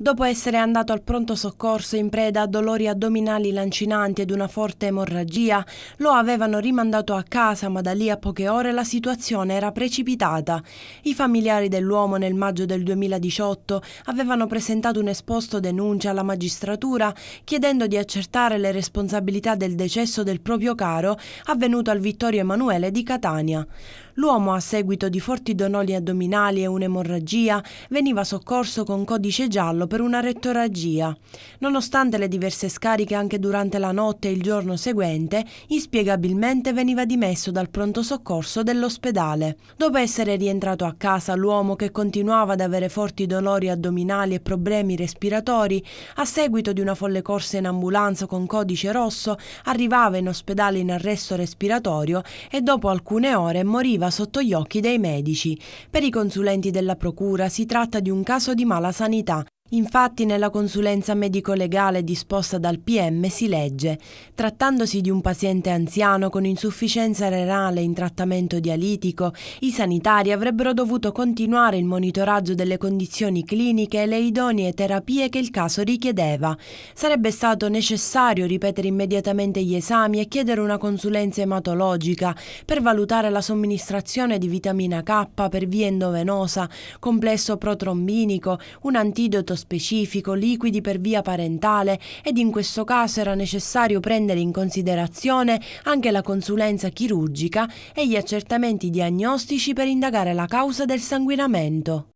Dopo essere andato al pronto soccorso in preda a dolori addominali lancinanti ed una forte emorragia, lo avevano rimandato a casa, ma da lì a poche ore la situazione era precipitata. I familiari dell'uomo nel maggio del 2018 avevano presentato un esposto denuncia alla magistratura chiedendo di accertare le responsabilità del decesso del proprio caro avvenuto al Vittorio Emanuele di Catania. L'uomo, a seguito di forti dolori addominali e un'emorragia, veniva soccorso con codice giallo per una rettoragia. Nonostante le diverse scariche anche durante la notte e il giorno seguente, inspiegabilmente veniva dimesso dal pronto soccorso dell'ospedale. Dopo essere rientrato a casa, l'uomo che continuava ad avere forti dolori addominali e problemi respiratori, a seguito di una folle corsa in ambulanza con codice rosso, arrivava in ospedale in arresto respiratorio e dopo alcune ore moriva sotto gli occhi dei medici. Per i consulenti della procura si tratta di un caso di mala sanità Infatti nella consulenza medico-legale disposta dal PM si legge trattandosi di un paziente anziano con insufficienza renale in trattamento dialitico, i sanitari avrebbero dovuto continuare il monitoraggio delle condizioni cliniche e le idonee terapie che il caso richiedeva. Sarebbe stato necessario ripetere immediatamente gli esami e chiedere una consulenza ematologica per valutare la somministrazione di vitamina K per via endovenosa, complesso protrombinico, un antidoto specifico, liquidi per via parentale ed in questo caso era necessario prendere in considerazione anche la consulenza chirurgica e gli accertamenti diagnostici per indagare la causa del sanguinamento.